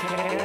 Can